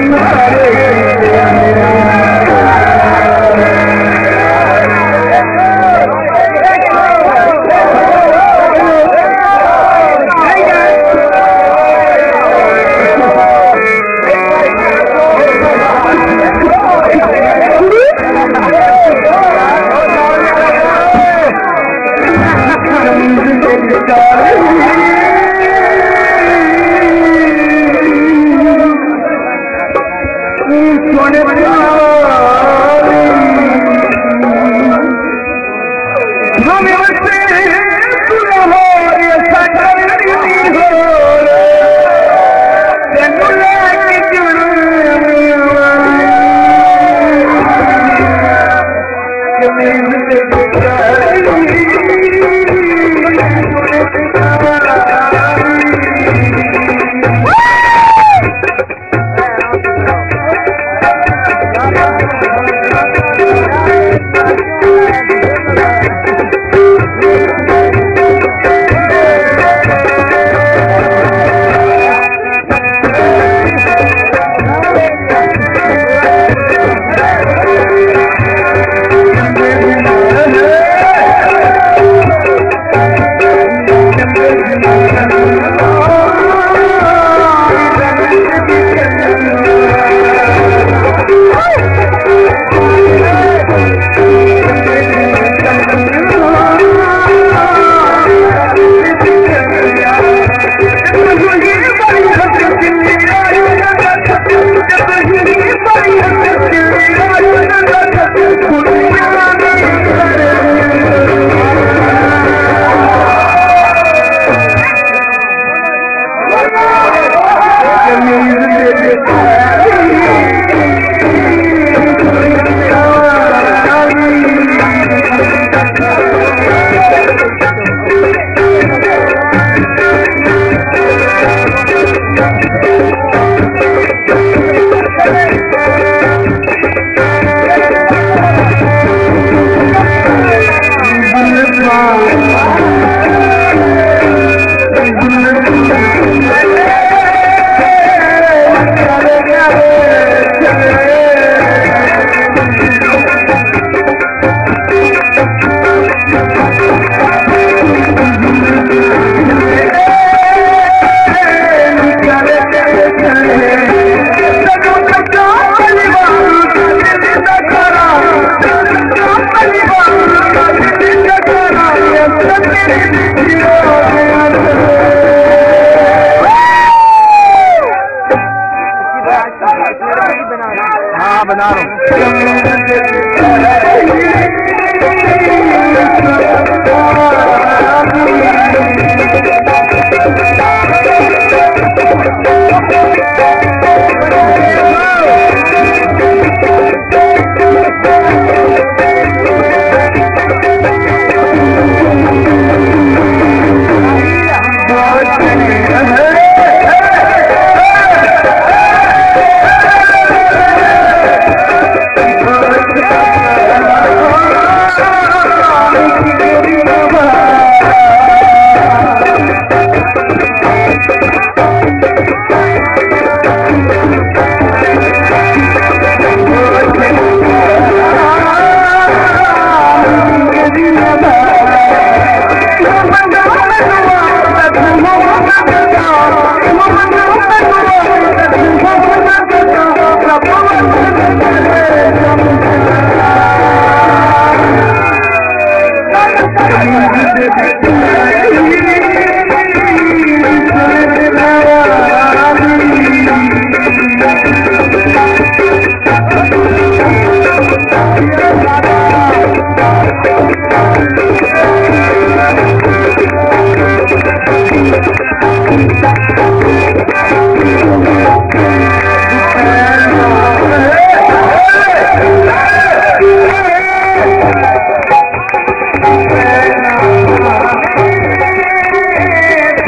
Allah María. हाँ बना रहा Thank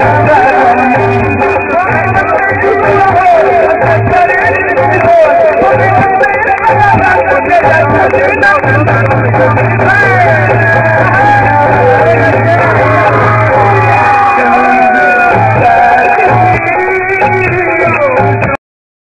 Yeah.